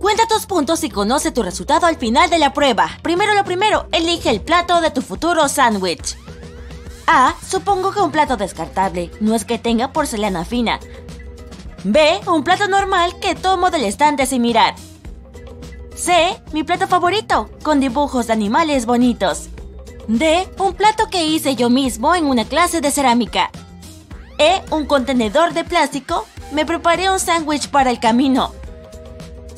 Cuenta tus puntos y conoce tu resultado al final de la prueba. Primero lo primero, elige el plato de tu futuro sándwich. A. Supongo que un plato descartable, no es que tenga porcelana fina. B. Un plato normal que tomo del estante sin mirar. C. Mi plato favorito, con dibujos de animales bonitos. D. Un plato que hice yo mismo en una clase de cerámica. E. Un contenedor de plástico. Me preparé un sándwich para el camino.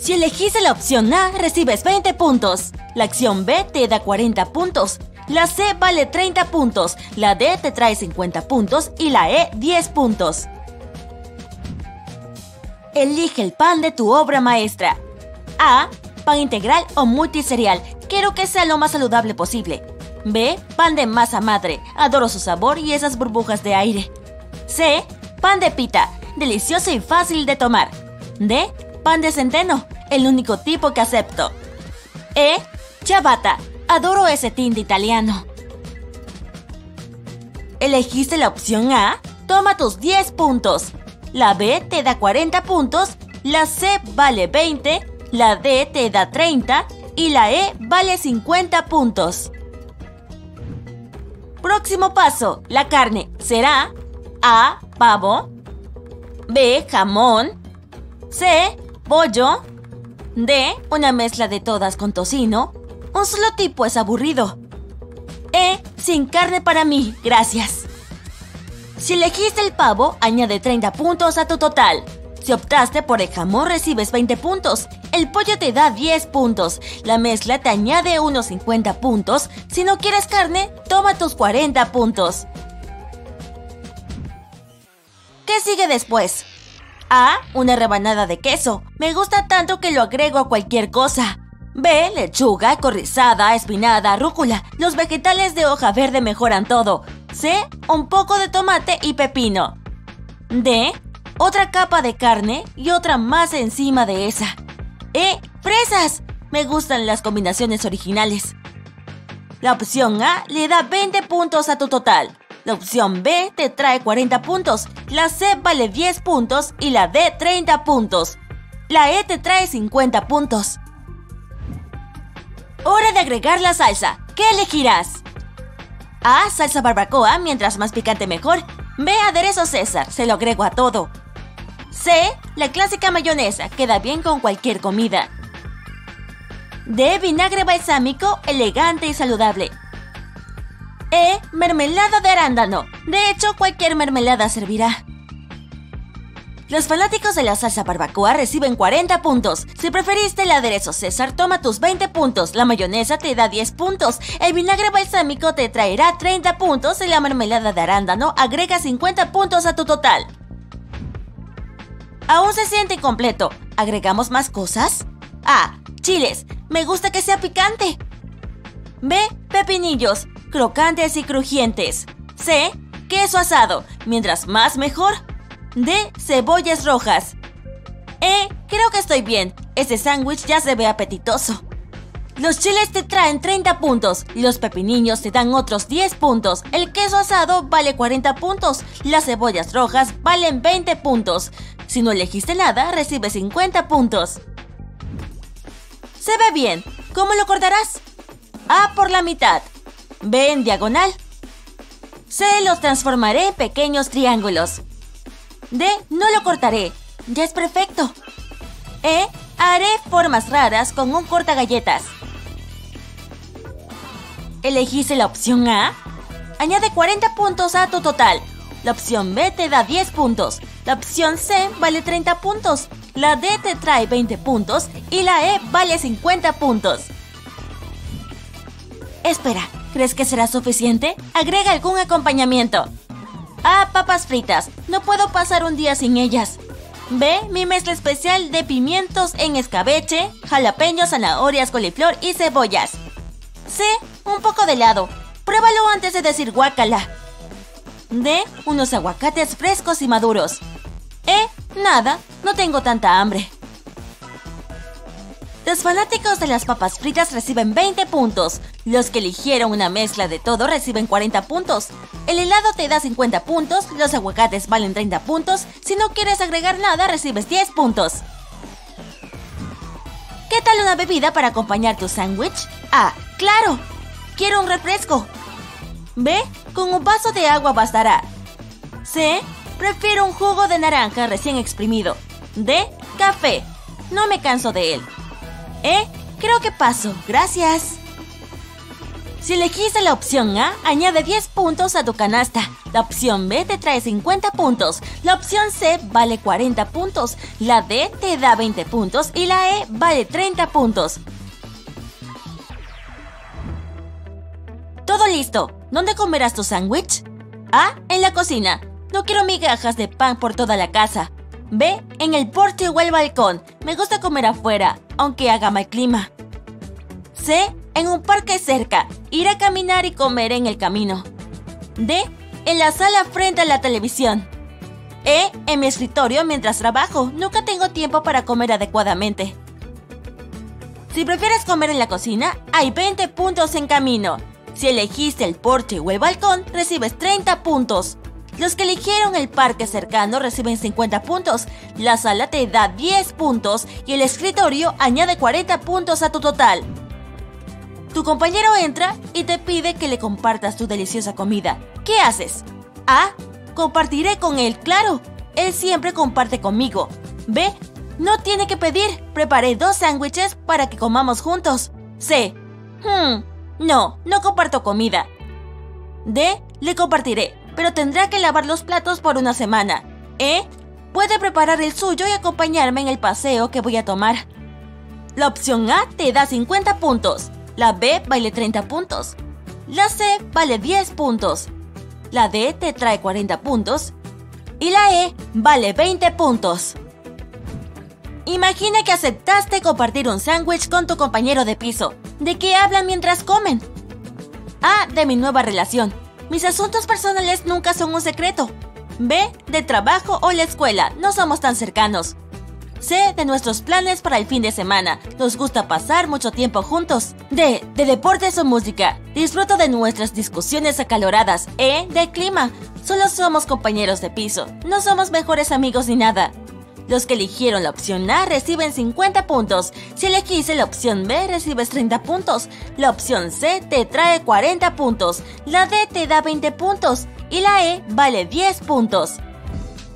Si elegiste la opción A, recibes 20 puntos. La acción B te da 40 puntos. La C vale 30 puntos. La D te trae 50 puntos. Y la E 10 puntos. Elige el pan de tu obra maestra. A. Pan integral o multiserial. Quiero que sea lo más saludable posible. B. Pan de masa madre. Adoro su sabor y esas burbujas de aire. C. Pan de pita. Delicioso y fácil de tomar. D. Pan de centeno. El único tipo que acepto. E. Ciabatta. Adoro ese tinte italiano. ¿Elegiste la opción A? Toma tus 10 puntos. La B te da 40 puntos. La C vale 20. La D te da 30. Y la E vale 50 puntos. Próximo paso. La carne será A. Pavo. B. Jamón. C. Pollo. D. Una mezcla de todas con tocino. Un solo tipo es aburrido. E. Sin carne para mí, gracias. Si elegiste el pavo, añade 30 puntos a tu total. Si optaste por el jamón, recibes 20 puntos. El pollo te da 10 puntos. La mezcla te añade unos 50 puntos. Si no quieres carne, toma tus 40 puntos. ¿Qué sigue después? A. Una rebanada de queso. Me gusta tanto que lo agrego a cualquier cosa. B. Lechuga, corrizada, espinada, rúcula. Los vegetales de hoja verde mejoran todo. C. Un poco de tomate y pepino. D. Otra capa de carne y otra más encima de esa. E. Fresas. Me gustan las combinaciones originales. La opción A le da 20 puntos a tu total. La opción B te trae 40 puntos, la C vale 10 puntos y la D 30 puntos. La E te trae 50 puntos. Hora de agregar la salsa. ¿Qué elegirás? A. Salsa barbacoa, mientras más picante mejor. B. Aderezo César, se lo agrego a todo. C. La clásica mayonesa, queda bien con cualquier comida. D. Vinagre balsámico, elegante y saludable. E. Mermelada de arándano. De hecho, cualquier mermelada servirá. Los fanáticos de la salsa barbacoa reciben 40 puntos. Si preferiste el aderezo César, toma tus 20 puntos. La mayonesa te da 10 puntos. El vinagre balsámico te traerá 30 puntos y la mermelada de arándano agrega 50 puntos a tu total. Aún se siente incompleto. ¿Agregamos más cosas? A. Chiles. Me gusta que sea picante. B. Pepinillos crocantes y crujientes. C. Queso asado, mientras más mejor. D. Cebollas rojas. E. Creo que estoy bien. Ese sándwich ya se ve apetitoso. Los chiles te traen 30 puntos, los pepinillos te dan otros 10 puntos, el queso asado vale 40 puntos, las cebollas rojas valen 20 puntos. Si no elegiste nada, recibes 50 puntos. Se ve bien. ¿Cómo lo cortarás? A por la mitad. B en diagonal. C los transformaré en pequeños triángulos. D no lo cortaré, ya es perfecto. E haré formas raras con un corta galletas. ¿Elegiste la opción A? Añade 40 puntos a tu total. La opción B te da 10 puntos. La opción C vale 30 puntos. La D te trae 20 puntos. Y la E vale 50 puntos. Espera, ¿Crees que será suficiente? Agrega algún acompañamiento. A. Papas fritas. No puedo pasar un día sin ellas. B. Mi mezcla especial de pimientos en escabeche, jalapeños, zanahorias, coliflor y cebollas. C. Un poco de helado. Pruébalo antes de decir guácala. D. Unos aguacates frescos y maduros. E. Nada, no tengo tanta hambre. Los fanáticos de las papas fritas reciben 20 puntos. Los que eligieron una mezcla de todo reciben 40 puntos. El helado te da 50 puntos, los aguacates valen 30 puntos. Si no quieres agregar nada, recibes 10 puntos. tal una bebida para acompañar tu sándwich? A. Claro. Quiero un refresco. B. Con un vaso de agua bastará. C. Prefiero un jugo de naranja recién exprimido. D. Café. No me canso de él. E. Creo que paso. Gracias. Si elegiste la opción A, añade 10 puntos a tu canasta. La opción B te trae 50 puntos. La opción C vale 40 puntos. La D te da 20 puntos. Y la E vale 30 puntos. Todo listo. ¿Dónde comerás tu sándwich? A. En la cocina. No quiero migajas de pan por toda la casa. B. En el porche o el balcón. Me gusta comer afuera, aunque haga mal clima. C. En un parque cerca. Ir a caminar y comer en el camino. D. En la sala frente a la televisión. E. En mi escritorio mientras trabajo. Nunca tengo tiempo para comer adecuadamente. Si prefieres comer en la cocina, hay 20 puntos en camino. Si elegiste el porche o el balcón, recibes 30 puntos. Los que eligieron el parque cercano reciben 50 puntos, la sala te da 10 puntos y el escritorio añade 40 puntos a tu total. Tu compañero entra y te pide que le compartas tu deliciosa comida. ¿Qué haces? A. Compartiré con él, claro. Él siempre comparte conmigo. B. No tiene que pedir. Preparé dos sándwiches para que comamos juntos. C. Hmm. No, no comparto comida. D. Le compartiré, pero tendrá que lavar los platos por una semana. E. Puede preparar el suyo y acompañarme en el paseo que voy a tomar. La opción A te da 50 puntos. La B vale 30 puntos. La C vale 10 puntos. La D te trae 40 puntos. Y la E vale 20 puntos. Imagina que aceptaste compartir un sándwich con tu compañero de piso. ¿De qué hablan mientras comen? A. De mi nueva relación. Mis asuntos personales nunca son un secreto. B. De trabajo o la escuela. No somos tan cercanos. C. De nuestros planes para el fin de semana. Nos gusta pasar mucho tiempo juntos. D. De deportes o música. Disfruto de nuestras discusiones acaloradas. E. De clima. Solo somos compañeros de piso. No somos mejores amigos ni nada. Los que eligieron la opción A reciben 50 puntos. Si elegiste la opción B recibes 30 puntos. La opción C te trae 40 puntos. La D te da 20 puntos. Y la E vale 10 puntos.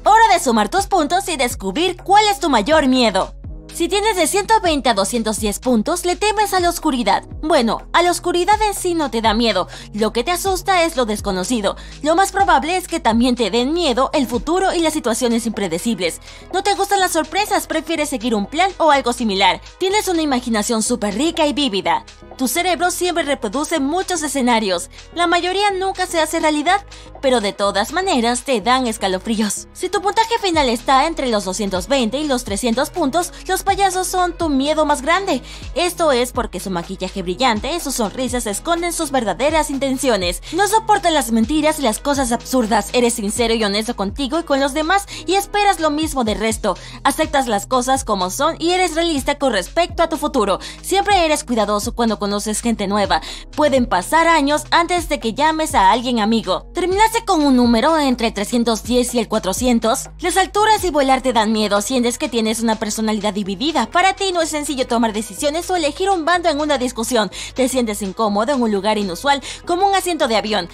Hora de sumar tus puntos y descubrir cuál es tu mayor miedo. Si tienes de 120 a 210 puntos, le temes a la oscuridad. Bueno, a la oscuridad en sí no te da miedo. Lo que te asusta es lo desconocido. Lo más probable es que también te den miedo el futuro y las situaciones impredecibles. No te gustan las sorpresas, prefieres seguir un plan o algo similar. Tienes una imaginación súper rica y vívida. Tu cerebro siempre reproduce muchos escenarios. La mayoría nunca se hace realidad, pero de todas maneras te dan escalofríos. Si tu puntaje final está entre los 220 y los 300 puntos, los payasos son tu miedo más grande. Esto es porque su maquillaje brillante y sus sonrisas esconden sus verdaderas intenciones. No soportan las mentiras y las cosas absurdas. Eres sincero y honesto contigo y con los demás y esperas lo mismo del resto. Aceptas las cosas como son y eres realista con respecto a tu futuro. Siempre eres cuidadoso cuando conoces gente nueva. Pueden pasar años antes de que llames a alguien amigo. ¿Terminaste con un número entre 310 y el 400? Las alturas y volar te dan miedo. Sientes que tienes una personalidad dividida para ti no es sencillo tomar decisiones o elegir un bando en una discusión. Te sientes incómodo en un lugar inusual, como un asiento de avión.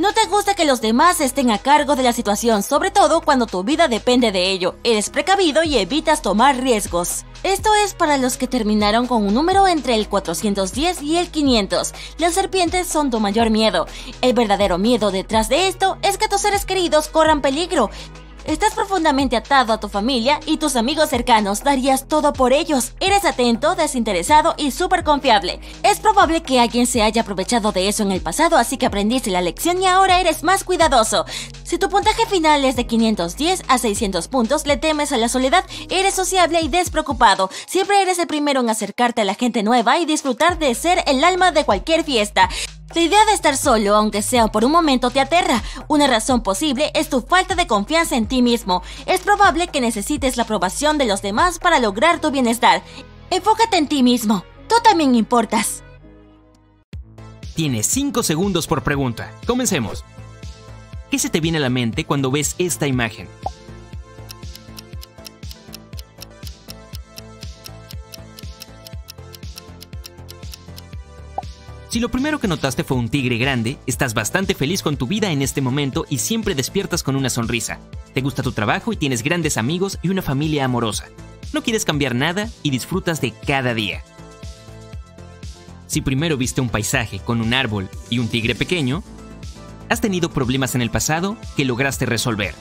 No te gusta que los demás estén a cargo de la situación, sobre todo cuando tu vida depende de ello. Eres precavido y evitas tomar riesgos. Esto es para los que terminaron con un número entre el 410 y el 500. Las serpientes son tu mayor miedo. El verdadero miedo detrás de esto es que tus seres queridos corran peligro. Estás profundamente atado a tu familia y tus amigos cercanos, darías todo por ellos. Eres atento, desinteresado y súper confiable. Es probable que alguien se haya aprovechado de eso en el pasado, así que aprendiste la lección y ahora eres más cuidadoso. Si tu puntaje final es de 510 a 600 puntos, le temes a la soledad, eres sociable y despreocupado. Siempre eres el primero en acercarte a la gente nueva y disfrutar de ser el alma de cualquier fiesta. La idea de estar solo, aunque sea por un momento, te aterra. Una razón posible es tu falta de confianza en ti mismo. Es probable que necesites la aprobación de los demás para lograr tu bienestar. Enfócate en ti mismo. Tú también importas. Tienes 5 segundos por pregunta. Comencemos. ¿Qué se te viene a la mente cuando ves esta imagen? Si lo primero que notaste fue un tigre grande, estás bastante feliz con tu vida en este momento y siempre despiertas con una sonrisa. Te gusta tu trabajo y tienes grandes amigos y una familia amorosa. No quieres cambiar nada y disfrutas de cada día. Si primero viste un paisaje con un árbol y un tigre pequeño, has tenido problemas en el pasado que lograste resolver,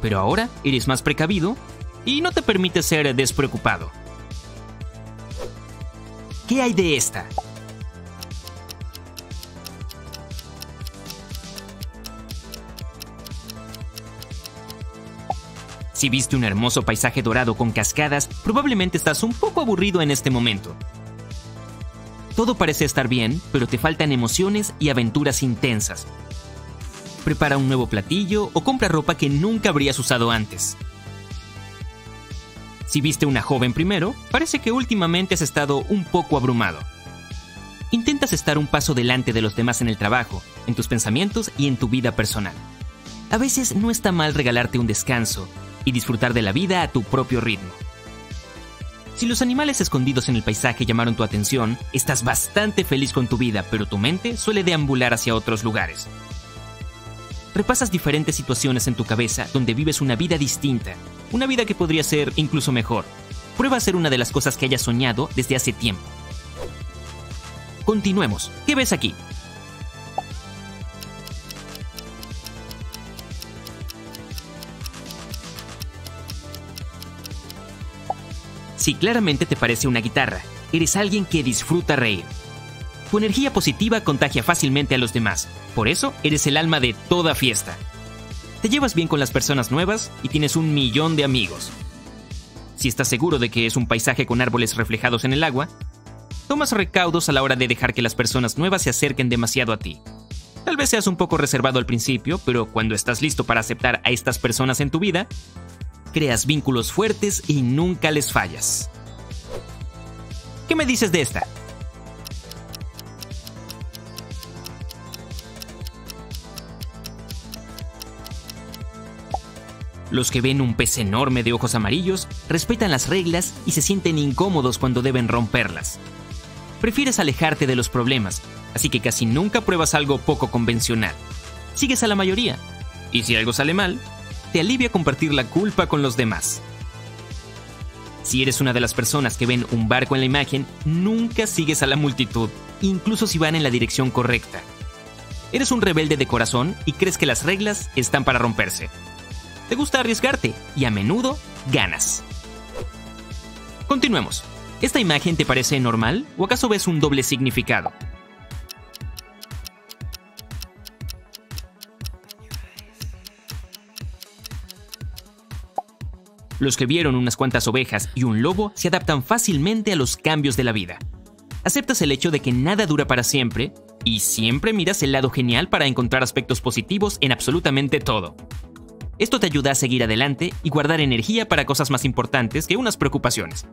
pero ahora eres más precavido y no te permite ser despreocupado. ¿Qué hay de esta? Si viste un hermoso paisaje dorado con cascadas, probablemente estás un poco aburrido en este momento. Todo parece estar bien, pero te faltan emociones y aventuras intensas. Prepara un nuevo platillo o compra ropa que nunca habrías usado antes. Si viste una joven primero, parece que últimamente has estado un poco abrumado. Intentas estar un paso delante de los demás en el trabajo, en tus pensamientos y en tu vida personal. A veces no está mal regalarte un descanso y disfrutar de la vida a tu propio ritmo. Si los animales escondidos en el paisaje llamaron tu atención, estás bastante feliz con tu vida, pero tu mente suele deambular hacia otros lugares. Repasas diferentes situaciones en tu cabeza donde vives una vida distinta, una vida que podría ser incluso mejor. Prueba a ser una de las cosas que hayas soñado desde hace tiempo. Continuemos. ¿Qué ves aquí? Si claramente te parece una guitarra, eres alguien que disfruta reír. Tu energía positiva contagia fácilmente a los demás, por eso eres el alma de toda fiesta. Te llevas bien con las personas nuevas y tienes un millón de amigos. Si estás seguro de que es un paisaje con árboles reflejados en el agua, tomas recaudos a la hora de dejar que las personas nuevas se acerquen demasiado a ti. Tal vez seas un poco reservado al principio, pero cuando estás listo para aceptar a estas personas en tu vida, creas vínculos fuertes y nunca les fallas. ¿Qué me dices de esta? Los que ven un pez enorme de ojos amarillos respetan las reglas y se sienten incómodos cuando deben romperlas. Prefieres alejarte de los problemas, así que casi nunca pruebas algo poco convencional. Sigues a la mayoría, y si algo sale mal, te alivia compartir la culpa con los demás. Si eres una de las personas que ven un barco en la imagen, nunca sigues a la multitud, incluso si van en la dirección correcta. Eres un rebelde de corazón y crees que las reglas están para romperse. Te gusta arriesgarte y a menudo ganas. Continuemos. ¿Esta imagen te parece normal o acaso ves un doble significado? Los que vieron unas cuantas ovejas y un lobo se adaptan fácilmente a los cambios de la vida. Aceptas el hecho de que nada dura para siempre y siempre miras el lado genial para encontrar aspectos positivos en absolutamente todo. Esto te ayuda a seguir adelante y guardar energía para cosas más importantes que unas preocupaciones.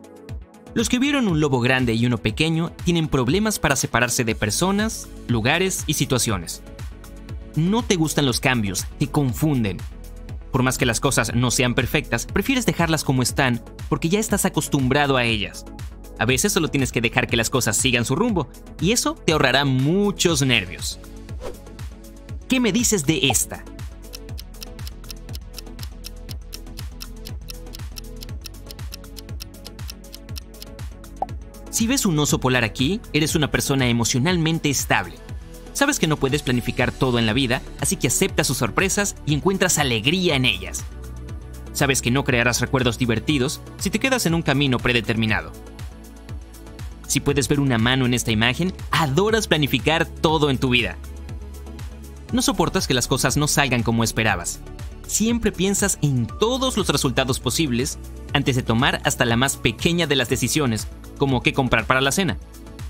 Los que vieron un lobo grande y uno pequeño tienen problemas para separarse de personas, lugares y situaciones. No te gustan los cambios, te confunden por más que las cosas no sean perfectas, prefieres dejarlas como están porque ya estás acostumbrado a ellas. A veces solo tienes que dejar que las cosas sigan su rumbo y eso te ahorrará muchos nervios. ¿Qué me dices de esta? Si ves un oso polar aquí, eres una persona emocionalmente estable. Sabes que no puedes planificar todo en la vida, así que aceptas sus sorpresas y encuentras alegría en ellas. Sabes que no crearás recuerdos divertidos si te quedas en un camino predeterminado. Si puedes ver una mano en esta imagen, adoras planificar todo en tu vida. No soportas que las cosas no salgan como esperabas. Siempre piensas en todos los resultados posibles antes de tomar hasta la más pequeña de las decisiones, como qué comprar para la cena.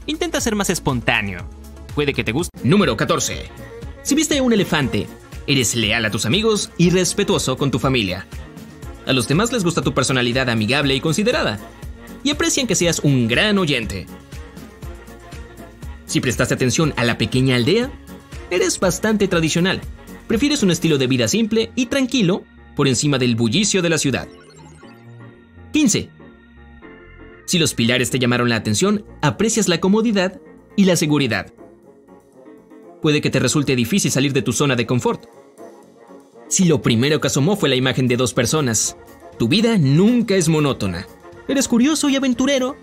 Intenta ser más espontáneo, puede que te guste. Número 14. Si viste un elefante, eres leal a tus amigos y respetuoso con tu familia. A los demás les gusta tu personalidad amigable y considerada, y aprecian que seas un gran oyente. Si prestaste atención a la pequeña aldea, eres bastante tradicional. Prefieres un estilo de vida simple y tranquilo por encima del bullicio de la ciudad. 15. Si los pilares te llamaron la atención, aprecias la comodidad y la seguridad. Puede que te resulte difícil salir de tu zona de confort. Si lo primero que asomó fue la imagen de dos personas, tu vida nunca es monótona. Eres curioso y aventurero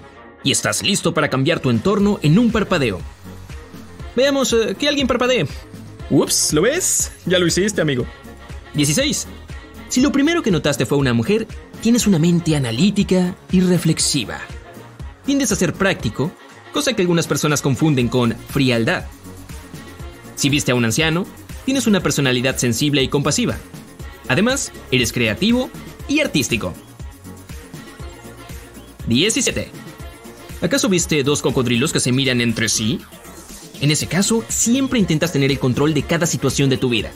y estás listo para cambiar tu entorno en un parpadeo. Veamos eh, que alguien parpadee. Ups, ¿lo ves? Ya lo hiciste, amigo. 16. Si lo primero que notaste fue una mujer, tienes una mente analítica y reflexiva. Tiendes a ser práctico, cosa que algunas personas confunden con frialdad. Si viste a un anciano, tienes una personalidad sensible y compasiva. Además, eres creativo y artístico. 17. ¿Acaso viste dos cocodrilos que se miran entre sí? En ese caso, siempre intentas tener el control de cada situación de tu vida.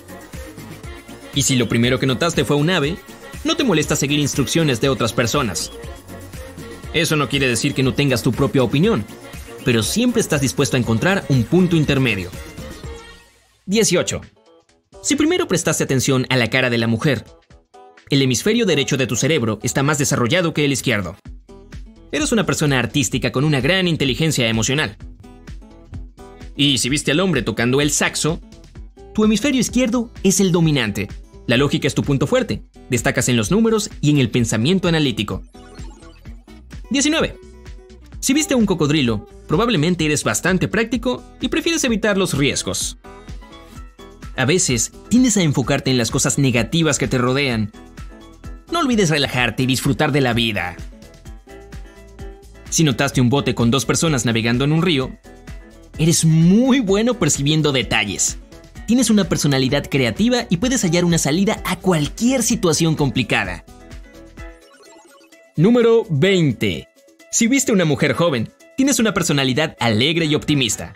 Y si lo primero que notaste fue un ave, no te molesta seguir instrucciones de otras personas. Eso no quiere decir que no tengas tu propia opinión, pero siempre estás dispuesto a encontrar un punto intermedio. 18. Si primero prestaste atención a la cara de la mujer, el hemisferio derecho de tu cerebro está más desarrollado que el izquierdo. Eres una persona artística con una gran inteligencia emocional. Y si viste al hombre tocando el saxo, tu hemisferio izquierdo es el dominante. La lógica es tu punto fuerte. Destacas en los números y en el pensamiento analítico. 19. Si viste un cocodrilo, probablemente eres bastante práctico y prefieres evitar los riesgos. A veces, tiendes a enfocarte en las cosas negativas que te rodean. No olvides relajarte y disfrutar de la vida. Si notaste un bote con dos personas navegando en un río, eres muy bueno percibiendo detalles. Tienes una personalidad creativa y puedes hallar una salida a cualquier situación complicada. Número 20. Si viste una mujer joven, tienes una personalidad alegre y optimista.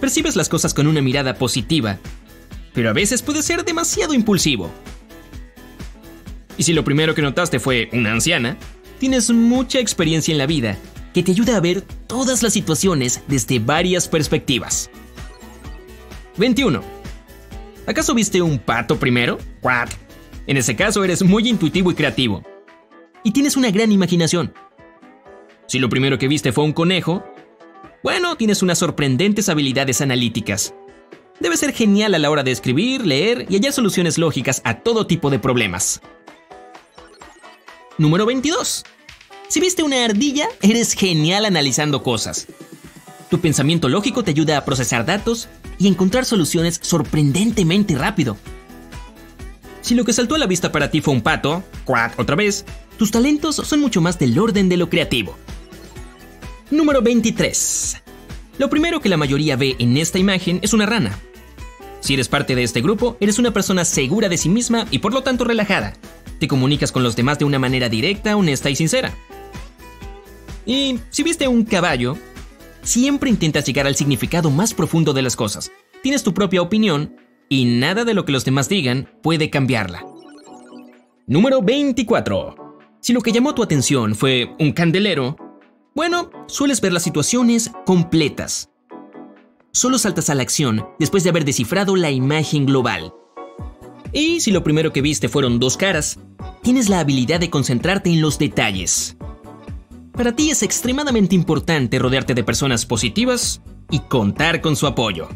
Percibes las cosas con una mirada positiva, pero a veces puede ser demasiado impulsivo. Y si lo primero que notaste fue una anciana, tienes mucha experiencia en la vida que te ayuda a ver todas las situaciones desde varias perspectivas. 21. ¿Acaso viste un pato primero? En ese caso eres muy intuitivo y creativo. Y tienes una gran imaginación. Si lo primero que viste fue un conejo, bueno, tienes unas sorprendentes habilidades analíticas. Debe ser genial a la hora de escribir, leer y hallar soluciones lógicas a todo tipo de problemas. Número 22. Si viste una ardilla, eres genial analizando cosas. Tu pensamiento lógico te ayuda a procesar datos y encontrar soluciones sorprendentemente rápido. Si lo que saltó a la vista para ti fue un pato, cuac otra vez, tus talentos son mucho más del orden de lo creativo. Número 23. Lo primero que la mayoría ve en esta imagen es una rana. Si eres parte de este grupo, eres una persona segura de sí misma y por lo tanto relajada, te comunicas con los demás de una manera directa, honesta y sincera. Y si viste un caballo, siempre intentas llegar al significado más profundo de las cosas. Tienes tu propia opinión y nada de lo que los demás digan puede cambiarla. Número 24. Si lo que llamó tu atención fue un candelero, bueno, sueles ver las situaciones completas. Solo saltas a la acción después de haber descifrado la imagen global. Y si lo primero que viste fueron dos caras, tienes la habilidad de concentrarte en los detalles. Para ti es extremadamente importante rodearte de personas positivas y contar con su apoyo.